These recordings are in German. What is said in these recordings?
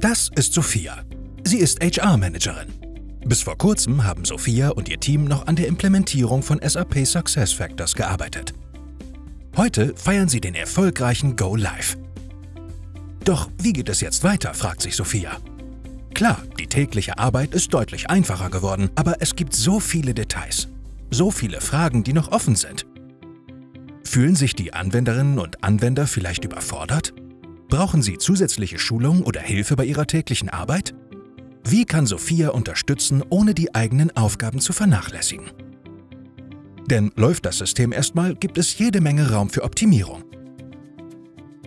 Das ist Sophia. Sie ist HR-Managerin. Bis vor kurzem haben Sophia und ihr Team noch an der Implementierung von SAP SuccessFactors gearbeitet. Heute feiern sie den erfolgreichen Go Live. Doch wie geht es jetzt weiter, fragt sich Sophia. Klar, die tägliche Arbeit ist deutlich einfacher geworden, aber es gibt so viele Details, so viele Fragen, die noch offen sind. Fühlen sich die Anwenderinnen und Anwender vielleicht überfordert? Brauchen sie zusätzliche Schulung oder Hilfe bei ihrer täglichen Arbeit? Wie kann Sophia unterstützen, ohne die eigenen Aufgaben zu vernachlässigen? Denn läuft das System erstmal, gibt es jede Menge Raum für Optimierung.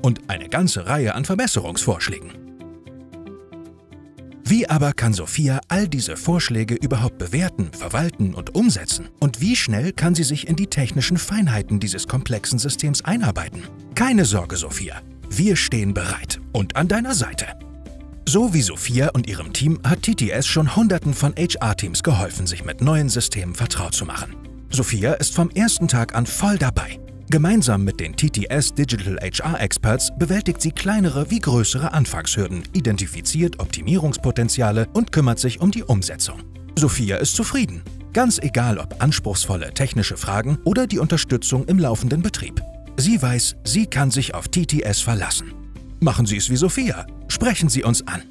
Und eine ganze Reihe an Verbesserungsvorschlägen. Wie aber kann Sophia all diese Vorschläge überhaupt bewerten, verwalten und umsetzen? Und wie schnell kann sie sich in die technischen Feinheiten dieses komplexen Systems einarbeiten? Keine Sorge, Sophia. Wir stehen bereit und an deiner Seite. So wie Sophia und ihrem Team hat TTS schon Hunderten von HR-Teams geholfen, sich mit neuen Systemen vertraut zu machen. Sophia ist vom ersten Tag an voll dabei. Gemeinsam mit den TTS Digital HR Experts bewältigt sie kleinere wie größere Anfangshürden, identifiziert Optimierungspotenziale und kümmert sich um die Umsetzung. Sophia ist zufrieden, ganz egal ob anspruchsvolle technische Fragen oder die Unterstützung im laufenden Betrieb. Sie weiß, sie kann sich auf TTS verlassen. Machen Sie es wie Sophia. Sprechen Sie uns an.